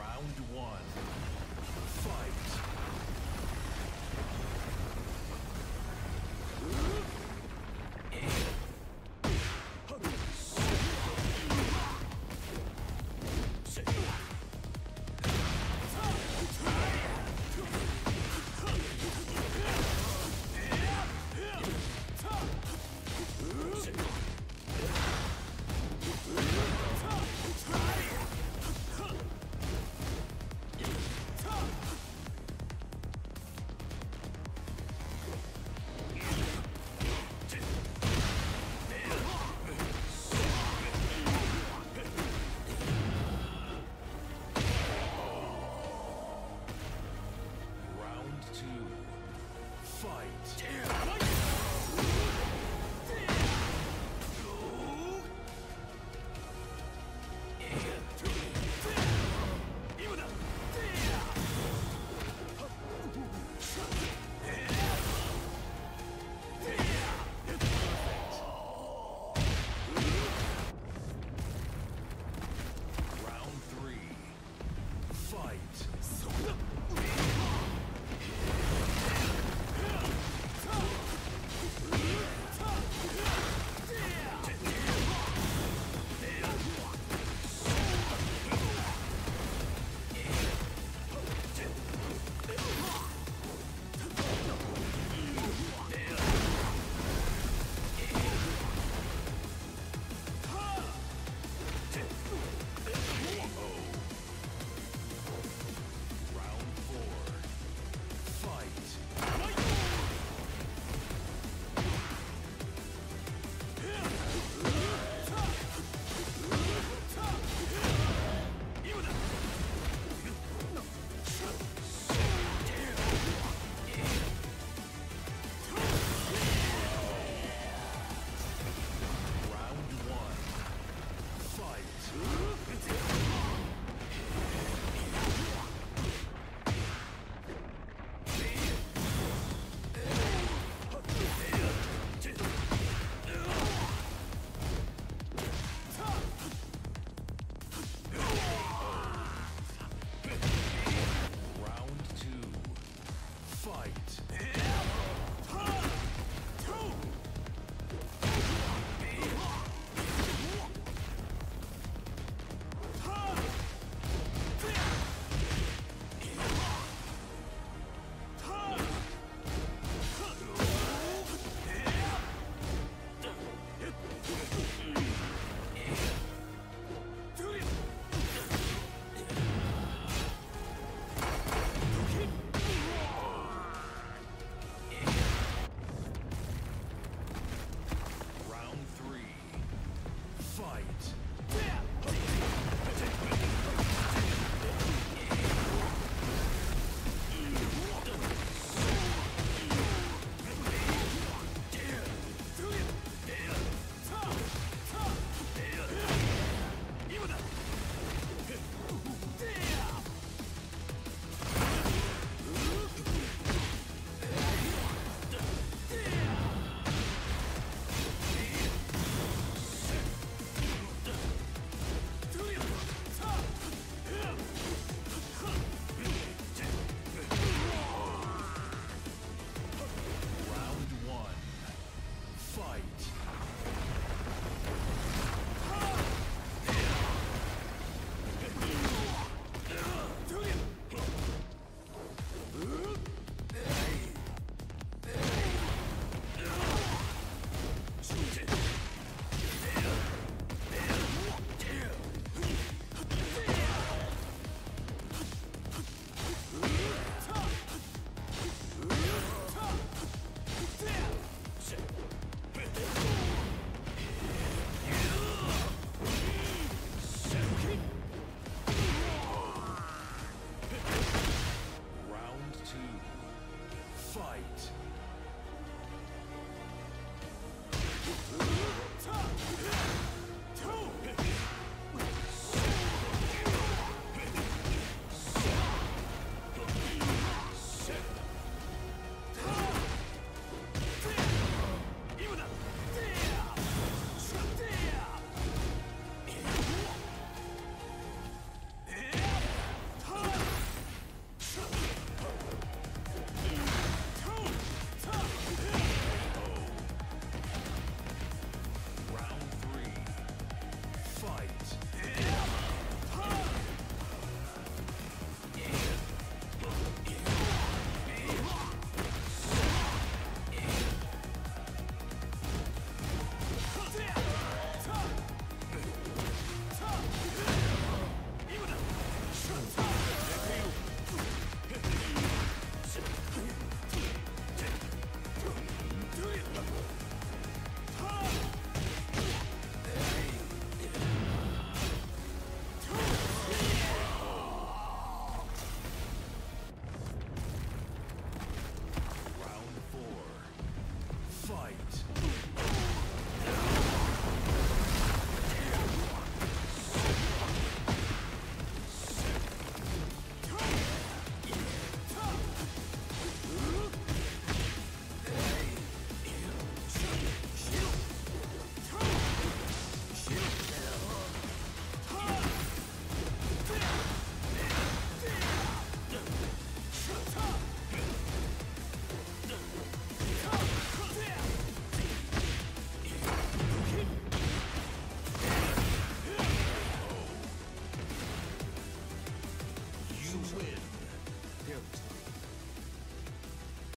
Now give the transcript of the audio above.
Round one. Fight.